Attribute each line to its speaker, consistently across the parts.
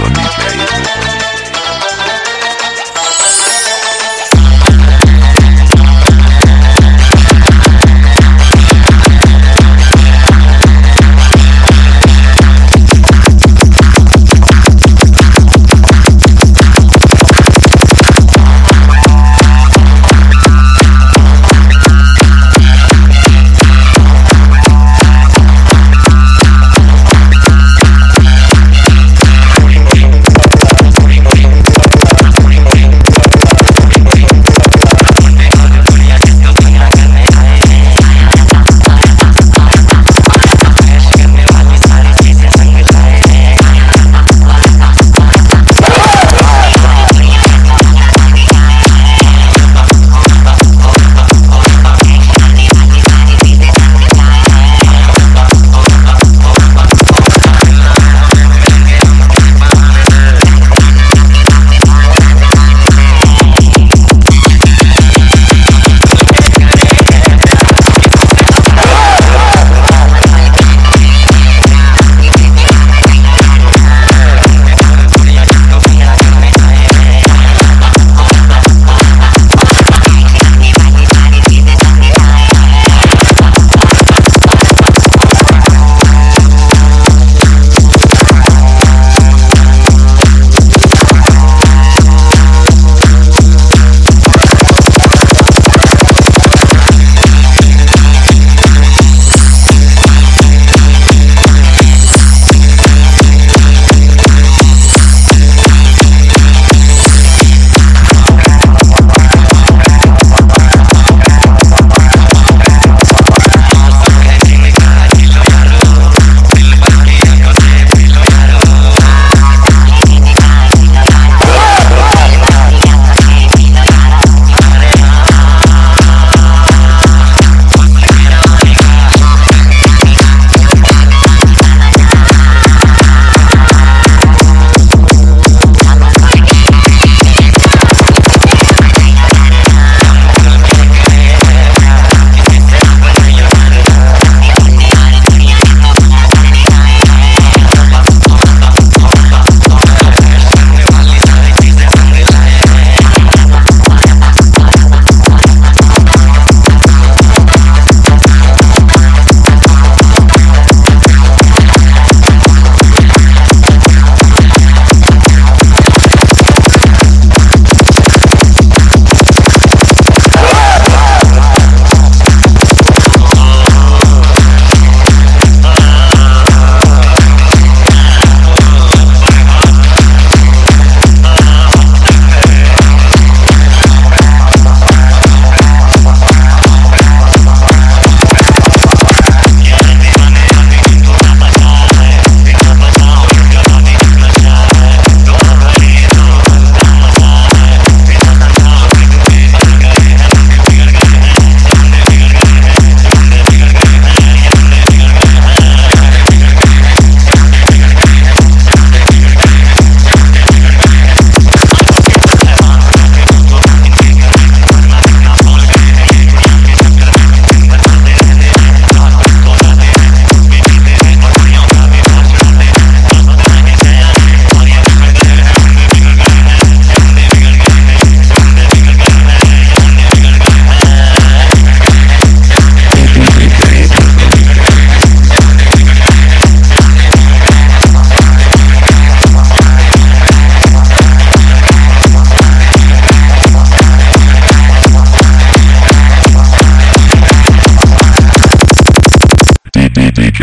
Speaker 1: Miss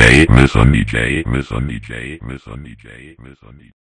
Speaker 1: DJ, Miss on DJ, Miss on DJ, Miss on DJ, Miss on DJ.